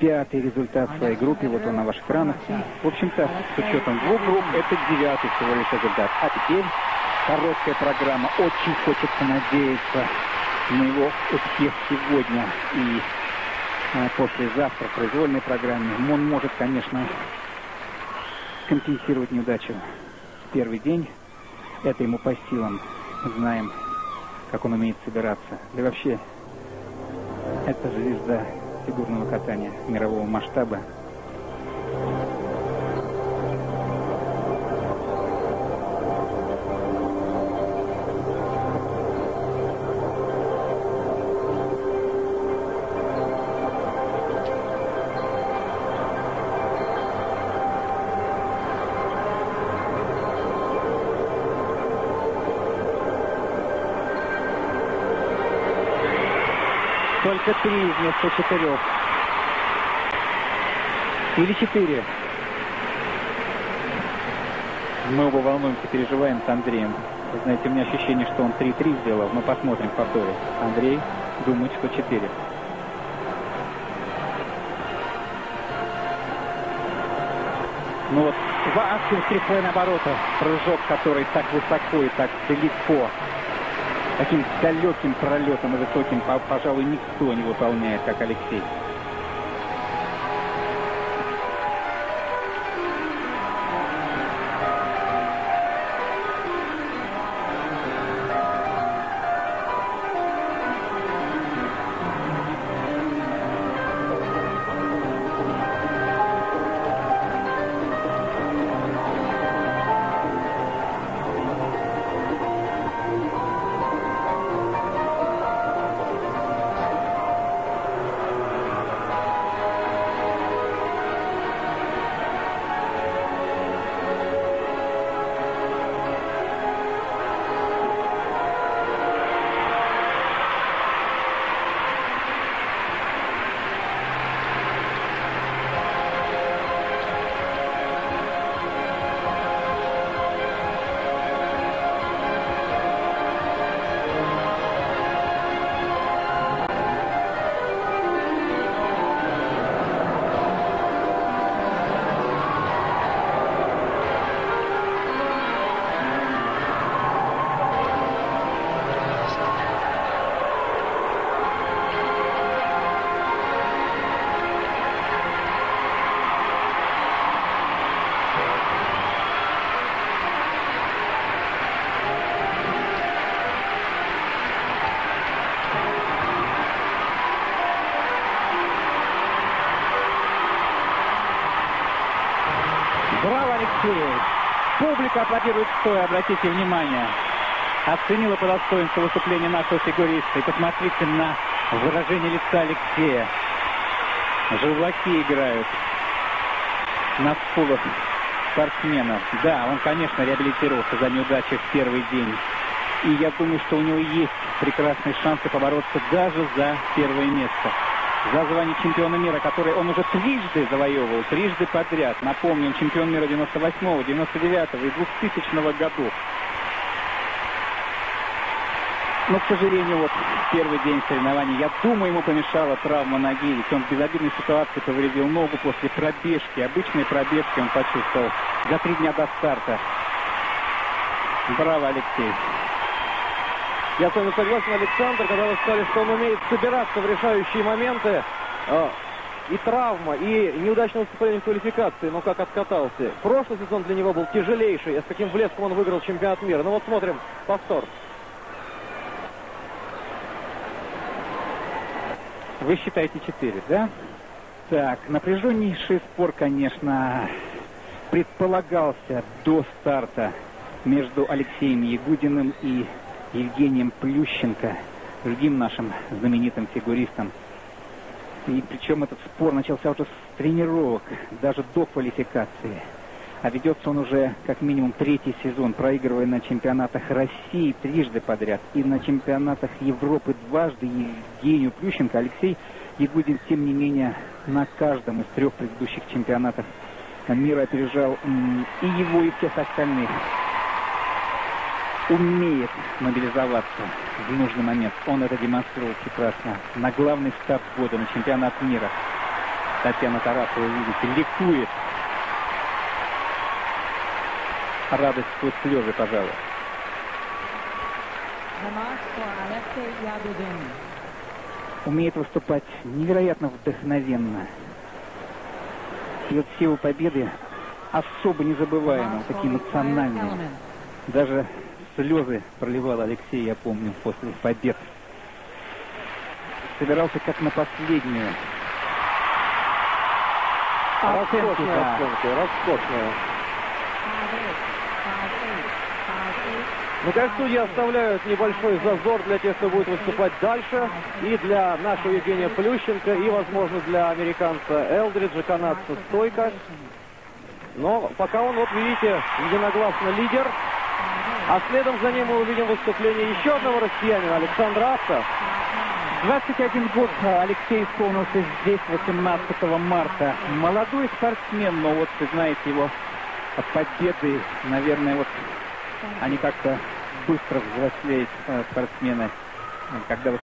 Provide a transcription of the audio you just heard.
пятый результат в своей группе, вот он на ваших экранах. В общем-то, с учетом двух групп, это девятый всего лишь результат. А теперь короткая программа. Очень хочется надеяться на его успех сегодня и а, послезавтра в произвольной программе. Он может, конечно, компенсировать неудачу в первый день. Это ему по силам. Знаем, как он умеет собираться. Да и вообще, это звезда фигурного катания мирового масштаба. Только три вместо четырех. Или четыре. Мы оба волнуемся, переживаем с Андреем. Вы знаете, у меня ощущение, что он 3-3 сделал. Мы посмотрим в повторе. Андрей думает, что 4. Ну вот, Васкин трехлайн оборота. Прыжок, который так высоко и так легко таким далеким пролетом и высоким, пожалуй, никто не выполняет, как Алексей. Публика аплодирует стоя, обратите внимание. Оценила по достоинству выступление нашего фигуриста. И посмотрите на выражение лица Алексея. Желваки играют на скулах спортсмена. Да, он, конечно, реабилитировался за неудачу в первый день. И я думаю, что у него есть прекрасные шансы побороться даже за первое место за звание чемпиона мира, который он уже трижды завоевывал, трижды подряд. Напомню, он чемпион мира 98-го, 99-го и 2000 годов. Но, к сожалению, вот первый день соревнований, я думаю, ему помешала травма ноги. Ведь он в безобидной ситуации повредил ногу после пробежки. Обычной пробежки он почувствовал за три дня до старта. Браво, Алексей. Я с вами согласен, Александр, когда вы сказали, что он умеет собираться в решающие моменты. И травма, и неудачное выступление в квалификации, но как откатался. Прошлый сезон для него был тяжелейший, с каким блеском он выиграл чемпионат мира. Ну вот смотрим повтор. Вы считаете 4, да? Так, напряженнейший спор, конечно, предполагался до старта между Алексеем Ягудиным и Евгением Плющенко, другим нашим знаменитым фигуристом. И причем этот спор начался уже с тренировок, даже до квалификации. А ведется он уже как минимум третий сезон, проигрывая на чемпионатах России трижды подряд и на чемпионатах Европы дважды Евгению Плющенко. Алексей Ягудин, тем не менее, на каждом из трех предыдущих чемпионатов мира опережал и его, и всех остальных умеет мобилизоваться в нужный момент. Он это демонстрирует прекрасно. На главный старт года, на чемпионат мира. Татьяна Тарасова, видите, ликует. Радость сквозь слезы, пожалуй. Умеет выступать невероятно вдохновенно. И вот его победы особо незабываемые, такие национальные. Даже слезы проливал Алексей, я помню, после побед. Собирался как на последнюю. Роскошная оценка, роскошная. Ну, как судьи оставляют небольшой зазор для тех, кто будет выступать дальше, и для нашего Евгения Плющенко, и, возможно, для американца Элдриджа, канадца Стойка. Но пока он, вот видите, единогласно лидер. А следом за ним мы увидим выступление еще одного россиянина, Александра Авто. 21 год Алексей исполнился здесь 18 марта. Молодой спортсмен, но вот, вы знаете, его победы, наверное, вот они как-то быстро взрослеют э, спортсмены, когда